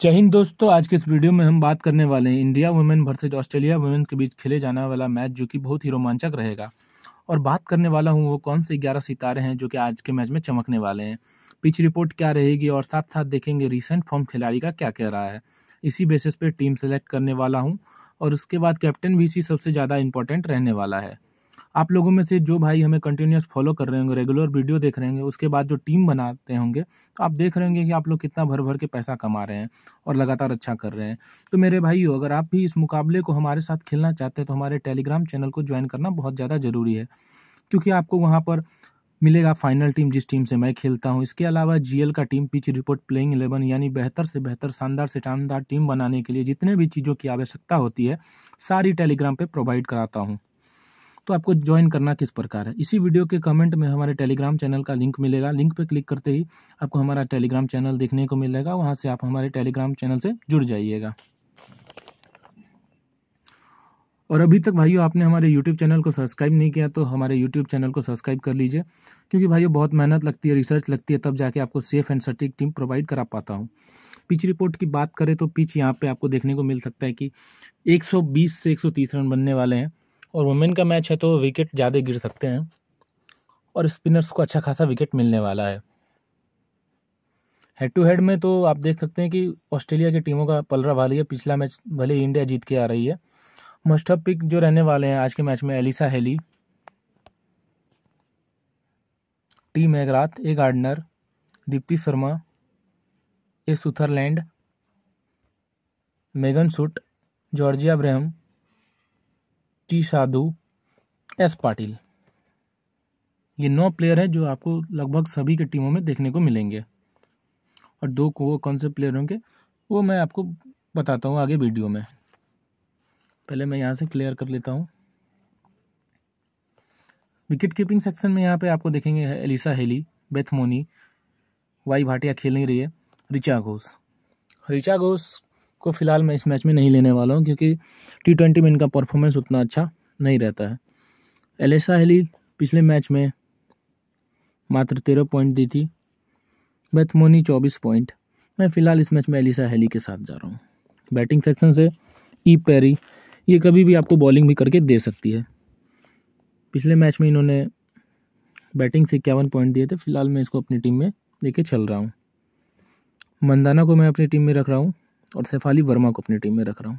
जय हिंद दोस्तों, आज के इस वीडियो में हम बात करने वाले हैं India women versus Australia women के बीच खेले जाने वाला मैच जो कि बहुत ही रोमांचक रहेगा। और बात करने वाला हूँ वो कौन से ग्यारह सितारे हैं जो कि आज के मैच में चमकने वाले हैं। पिच रिपोर्ट क्या रहेगी और साथ साथ देखेंगे रिसेंट फॉर्म खिलाड़ी का क्या कह रहा है। इसी बेसिस पे टीम सेलेक्ट करने वाला हूँ और उसके बाद कैप्टन भी इसी सबसे ज़्यादा इंपॉर्टेंट रहने वाला है। आप लोगों में से जो भाई हमें कंटिन्यूस फॉलो कर रहे होंगे रेगुलर वीडियो देख रहे होंगे, उसके बाद जो टीम बनाते होंगे तो आप देख रहे होंगे कि आप लोग कितना भर भर के पैसा कमा रहे हैं और लगातार अच्छा कर रहे हैं। तो मेरे भाइयों अगर आप भी इस मुकाबले को हमारे साथ खेलना चाहते हैं तो हमारे टेलीग्राम चैनल को ज्वाइन करना बहुत ज़्यादा ज़रूरी है, क्योंकि आपको वहाँ पर मिलेगा फाइनल टीम जिस टीम से मैं खेलता हूँ। इसके अलावा जीएल का team pitch report playing eleven यानी बेहतर से बेहतर, शानदार से शानदार टीम बनाने के लिए जितने भी चीज़ों की आवश्यकता होती है, सारी टेलीग्राम पे प्रोवाइड कराता हूँ। तो आपको ज्वाइन करना किस प्रकार है? इसी वीडियो के कमेंट में हमारे टेलीग्राम चैनल का लिंक मिलेगा। लिंक पर क्लिक करते ही आपको हमारा टेलीग्राम चैनल देखने को मिलेगा। वहाँ से आप हमारे टेलीग्राम चैनल से जुड़ जाइएगा। और अभी तक भाइयों, आपने हमारे यूट्यूब चैनल को सब्सक्राइब नहीं किया तो हमारे यूट्यूब चैनल को सब्सक्राइब कर लीजिए। क्योंकि भाइयों, बहुत मेहनत लगती है रिसर्च लगती है, तब जाके आपको सेफ़ एंड सटीक टीम प्रोवाइड करा पाता हूँ। पिच रिपोर्ट की बात करें तो पिच यहाँ पे आपको देखने को मिल सकता है कि 120 से 130 रन बनने वाले हैं। और वुमेन का मैच है तो विकेट ज़्यादा गिर सकते हैं। और स्पिनर्स को अच्छा खासा विकेट मिलने वाला है। हेड टू हेड में तो आप देख सकते हैं कि ऑस्ट्रेलिया की टीमों का पलरा वाली है। पिछला मैच भले ही इंडिया जीत के आ रही है। मस्टअप पिक जो रहने वाले हैं आज के मैच में Alyssa Healy T McGrath A Gardner Deepti Sharma A Sutherland Megan Schutt Georgia Wareham T Sadhu, S Patil. ये नौ प्लेयर हैं जो आपको लगभग सभी के टीमों में देखने को मिलेंगे। और दो को वो कौन से प्लेयर होंगे, वो मैं आपको बताता हूँ आगे वीडियो में। पहले मैं यहाँ से क्लियर कर लेता हूँ। विकेट कीपिंग सेक्शन में यहाँ पे आपको देखेंगे Alyssa Healy Beth Mooney Y Bhatia खेल नहीं रही है रिचा घोष रिचा घोष को फ़िलहाल मैं इस मैच में नहीं लेने वाला हूँ, क्योंकि टी ट्वेंटी में इनका परफॉर्मेंस उतना अच्छा नहीं रहता है। एलेसा हेली पिछले मैच में मात्र तेरह पॉइंट दी थी। बेथमोनी चौबीस पॉइंट मैं फ़िलहाल इस मैच में एलिसा हेली के साथ जा रहा हूँ। बैटिंग सेक्शन से ई पैरी, ये कभी भी आपको बॉलिंग भी करके दे सकती है। पिछले मैच में इन्होंने बैटिंग से इक्यावन पॉइंट दिए थे, फ़िलहाल मैं इसको अपनी टीम में लेके चल रहा हूँ। मंदाना को मैं अपनी टीम में रख रहा हूँ। और शेफाली वर्मा को अपनी टीम में रख रहा हूँ।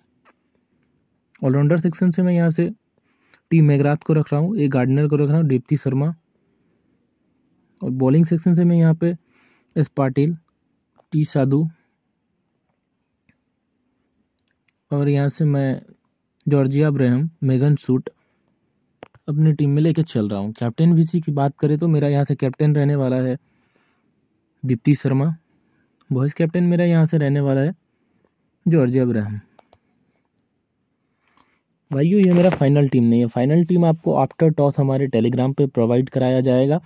ऑलराउंडर सेक्शन से मैं यहाँ से टी मेघरात को रख रहा हूँ एक गार्डनर को रख रहा हूँ, दीप्ति शर्मा। और बॉलिंग सेक्शन से मैं यहाँ पे एस पाटिल टी साधु। और यहाँ से मैं जॉर्जिया ब्रहम, मेगन सूट अपनी टीम में लेके चल रहा हूँ। कैप्टन वीसी की बात करें तो मेरा यहाँ से कैप्टन रहने वाला है दीप्ति शर्मा। वॉइस कैप्टन मेरा यहाँ से रहने वाला है जॉर्जिया अब्राहम। भाइयों, ये मेरा फाइनल टीम नहीं है। फाइनल टीम आपको आफ्टर टॉस हमारे टेलीग्राम पे प्रोवाइड कराया जाएगा।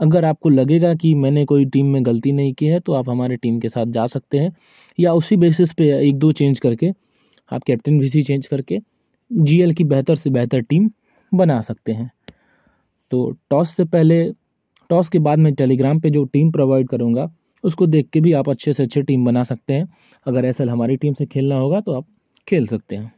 अगर आपको लगेगा कि मैंने कोई टीम में गलती नहीं की है तो आप हमारे टीम के साथ जा सकते हैं। या उसी बेसिस पे एक दो चेंज करके, आप कैप्टन वी चेंज करके जीएल की बेहतर से बेहतर टीम बना सकते हैं। तो टॉस से पहले टॉस के बाद मैं टेलीग्राम पे जो टीम प्रोवाइड करूँगा उसको देख के भी आप अच्छे से अच्छे टीम बना सकते हैं। अगर एस हमारी टीम से खेलना होगा तो आप खेल सकते हैं।